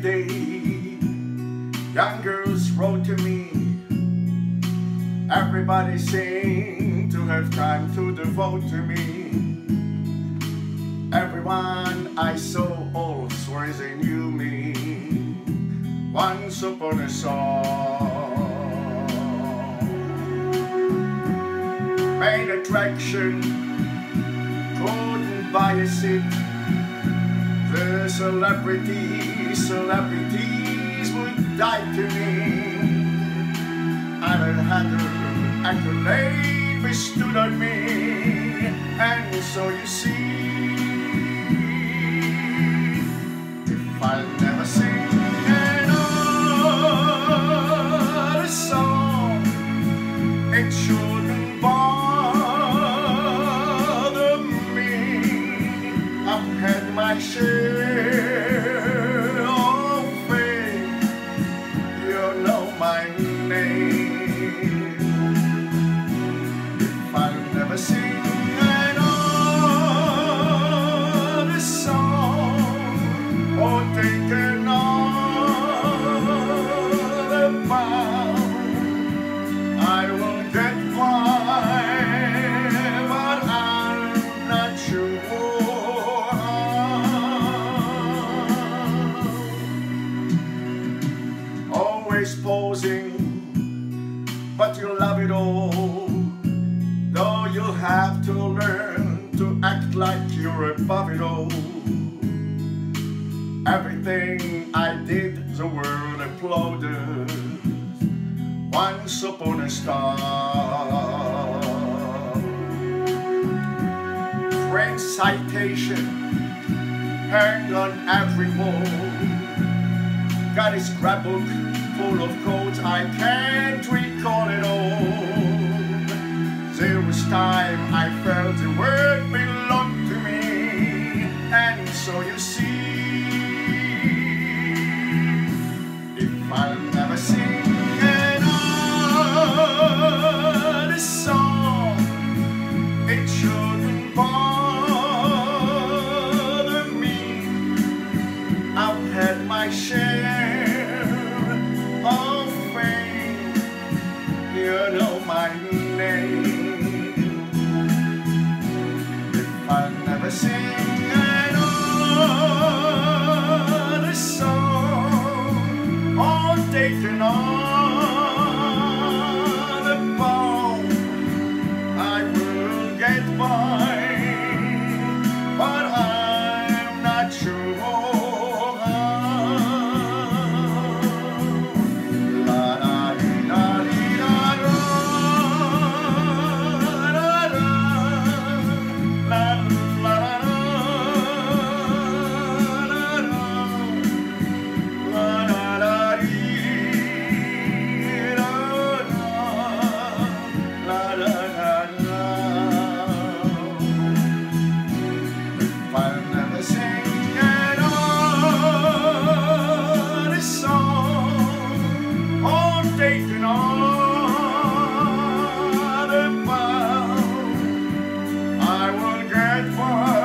heyday, young girls wrote to me. Everybody seemed to have time to devote to me. Everyone I saw all swears they knew me. Once upon a song, main attraction couldn't buy a seat. The celebrities, celebrities would die to me. An accolade bestowed on me. And so you see, share of fame. You know my name. But you love it all. Though you'll have to learn to act like you're above it all. Everything I did, the world applauded. Once upon a star. Friend citation hanged on every wall. Got a scrapbook full of quotes, I can't recall it all. There was time I felt the word belonged to me, and so you see, if I'll never sing another song, it shouldn't bother me. I've had my share I will get by. I will get for